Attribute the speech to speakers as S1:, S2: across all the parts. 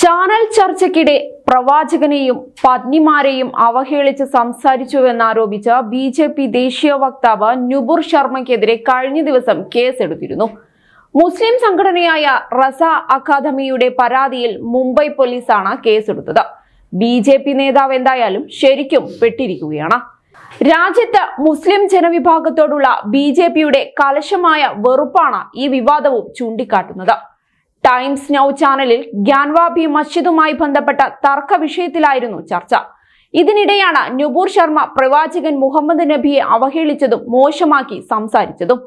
S1: Channel ചർച്ചയ്ക്കിടെ പ്രവാചകനെയും പത്നിമാരെയും അവഹേളിച്ച് സംസാരിച്ചുവെന്നാരോപിച്ച് ബി ജെ പി ദേശീയ വക്താവ് നുബുർ ശർമ്മയ്ക്കെതിരെ കഴിഞ്ഞ ദിവസം കേസെടുത്തിരുന്നു. മുസ്ലിം സംഘടനയായ റസ അക്കാദമിയുടെ പരാതിയിൽ മുംബൈ പോലീസാണ് കേസെടുത്തത്. ബി ജെ പി നേതാവ് എന്തായാലും ശരിക്കും പെട്ടിരിക്കുകയാണ്. രാജ്യത്ത് മുസ്ലിം ജനവിഭാഗത്തോടുള്ള ബി ജെ പിയുടെ കലശമായ വെറുപ്പാണ് ഈ വിവാദവും ചൂണ്ടിക്കാട്ടുന്നത്. ടൈംസ് നൗ ചാനലിൽ ഗ്യാൻവാബി മസ്ജിദുമായി ബന്ധപ്പെട്ട തർക്ക വിഷയത്തിലായിരുന്നു ചർച്ച. ഇതിനിടെയാണ് നുപൂർ ശർമ്മ പ്രവാചകൻ മുഹമ്മദ് നബിയെ അവഹേളിച്ചതും മോശമാക്കി സംസാരിച്ചതും.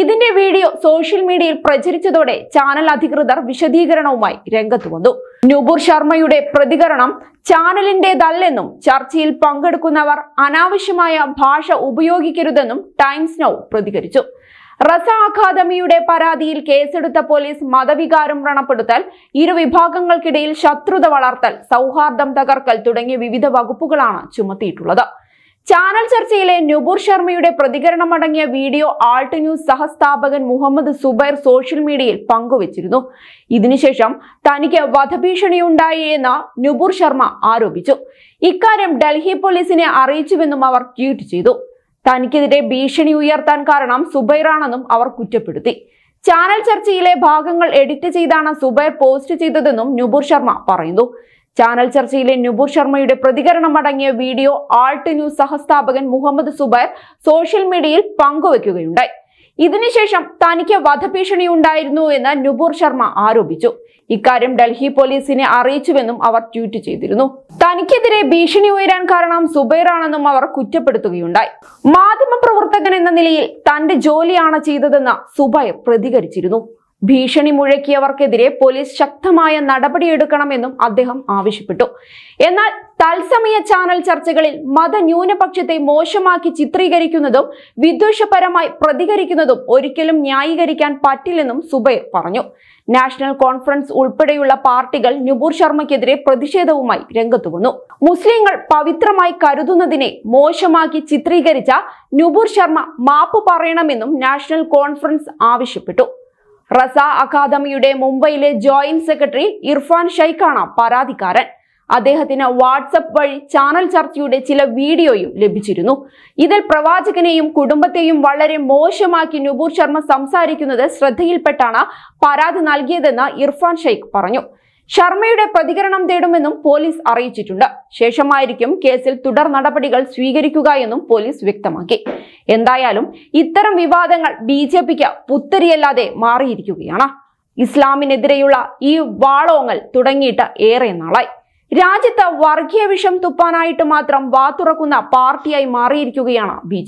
S1: ഇതിന്റെ വീഡിയോ സോഷ്യൽ മീഡിയയിൽ പ്രചരിച്ചതോടെ ചാനൽ അധികൃതർ വിശദീകരണവുമായി രംഗത്തു വന്നു. നുപൂർ ശർമ്മയുടെ പ്രതികരണം ചാനലിന്റേതല്ലെന്നും ചർച്ചയിൽ പങ്കെടുക്കുന്നവർ അനാവശ്യമായ ഭാഷ ഉപയോഗിക്കരുതെന്നും ടൈംസ് നൗ പ്രതികരിച്ചു. റസ അക്കാദമിയുടെ പരാതിയിൽ കേസെടുത്ത പോലീസ് മതവികാരം വ്രണപ്പെടുത്തൽ ഇരു വിഭാഗങ്ങൾക്കിടയിൽ ശത്രുത വളർത്തൽ സൗഹാർദ്ദം തകർക്കൽ തുടങ്ങിയ വിവിധ വകുപ്പുകളാണ് ചുമത്തിയിട്ടുള്ളത്. ചാനൽ ചർച്ചയിലെ നുപുർ ശർമ്മയുടെ പ്രതികരണമടങ്ങിയ വീഡിയോ ആൾട്ട് ന്യൂസ് സഹസ്ഥാപകൻ മുഹമ്മദ് സുബൈർ സോഷ്യൽ മീഡിയയിൽ പങ്കുവച്ചിരുന്നു. ഇതിനുശേഷം തനിക്ക് വധഭീഷണിയുണ്ടായി എന്ന് നുപുർ ശർമ്മ ആരോപിച്ചു. ഇക്കാര്യം ഡൽഹി പോലീസിനെ അറിയിച്ചുവെന്നും അവർ ട്വീറ്റ് ചെയ്തു. തനിക്കെതിരെ ഭീഷണി ഉയർത്താൻ കാരണം സുബൈറാണെന്നും അവർ കുറ്റപ്പെടുത്തി. ചാനൽ ചർച്ചയിലെ ഭാഗങ്ങൾ എഡിറ്റ് ചെയ്താണ് സുബൈർ പോസ്റ്റ് ചെയ്തതെന്നും നുപുർ ശർമ്മ പറയുന്നു. ചാനൽ ചർച്ചയിലെ നുപുർ ശർമ്മയുടെ പ്രതികരണം അടങ്ങിയ വീഡിയോ ആൾട്ട് ന്യൂസ് സഹസ്ഥാപകൻ മുഹമ്മദ് സുബൈർ സോഷ്യൽ മീഡിയയിൽ പങ്കുവെക്കുകയുണ്ടായി. ഇതിനുശേഷം തനിക്ക് വധഭീഷണി ഉണ്ടായിരുന്നു എന്ന് നുപുർ ശർമ്മ ആരോപിച്ചു. ഇക്കാര്യം ഡൽഹി പോലീസിനെ അറിയിച്ചുവെന്നും അവർ ട്വീറ്റ് ചെയ്തിരുന്നു. തനിക്കെതിരെ ഭീഷണി ഉയരാൻ കാരണം സുബൈറാണെന്നും അവർ കുറ്റപ്പെടുത്തുകയുണ്ടായി. മാധ്യമപ്രവർത്തകൻ എന്ന നിലയിൽ തന്റെ ജോലിയാണ് ചെയ്തതെന്ന് സുബൈർ പ്രതികരിച്ചിരുന്നു. ഭീഷണി മുഴക്കിയവർക്കെതിരെ പോലീസ് ശക്തമായ നടപടിയെടുക്കണമെന്നും അദ്ദേഹം ആവശ്യപ്പെട്ടു. എന്നാൽ തത്സമയ ചാനൽ ചർച്ചകളിൽ മതന്യൂനപക്ഷത്തെ മോശമാക്കി ചിത്രീകരിക്കുന്നതും വിദ്വേഷപരമായി പ്രതികരിക്കുന്നതും ഒരിക്കലും ന്യായീകരിക്കാൻ പറ്റില്ലെന്നും സുബൈർ പറഞ്ഞു. നാഷണൽ കോൺഫറൻസ് ഉൾപ്പെടെയുള്ള പാർട്ടികൾ നുപൂർ ശർമ്മയ്ക്കെതിരെ പ്രതിഷേധവുമായി രംഗത്തു വന്നു. മുസ്ലിങ്ങൾ പവിത്രമായി കരുതുന്നതിനെ മോശമാക്കി ചിത്രീകരിച്ച നുപൂർ ശർമ്മ മാപ്പ് പറയണമെന്നും നാഷണൽ കോൺഫറൻസ് ആവശ്യപ്പെട്ടു. റസ അക്കാദമിയുടെ മുംബൈയിലെ ജോയിന്റ് സെക്രട്ടറി ഇർഫാൻ ഷൈഖാണ് പരാതിക്കാരൻ. അദ്ദേഹത്തിന് വാട്സപ്പ് വഴി ചാനൽ ചർച്ചയുടെ ചില വീഡിയോയും ലഭിച്ചിരുന്നു. ഇതിൽ പ്രവാചകനെയും കുടുംബത്തെയും വളരെ മോശമാക്കി നുപൂർ ശർമ്മ സംസാരിക്കുന്നത് ശ്രദ്ധയിൽപ്പെട്ടാണ് പരാതി നൽകിയതെന്ന് ഇർഫാൻ ഷെയ്ഖ് പറഞ്ഞു. ശർമ്മയുടെ പ്രതികരണം തേടുമെന്നും പോലീസ് അറിയിച്ചിട്ടുണ്ട്. ശേഷമായിരിക്കും കേസിൽ തുടർ നടപടികൾ സ്വീകരിക്കുക എന്നും പോലീസ് വ്യക്തമാക്കി. എന്തായാലും ഇത്തരം വിവാദങ്ങൾ ബി ജെ പിക്ക് പുത്തരിയല്ലാതെ മാറിയിരിക്കുകയാണ്. ഇസ്ലാമിനെതിരെയുള്ള ഈ വാളോങ്ങൽ തുടങ്ങിയിട്ട് ഏറെ നാളായി. രാജ്യത്ത് വർഗീയ വിഷം തുപ്പാനായിട്ട് മാത്രം വാതുറക്കുന്ന പാർട്ടിയായി മാറിയിരിക്കുകയാണ് ബി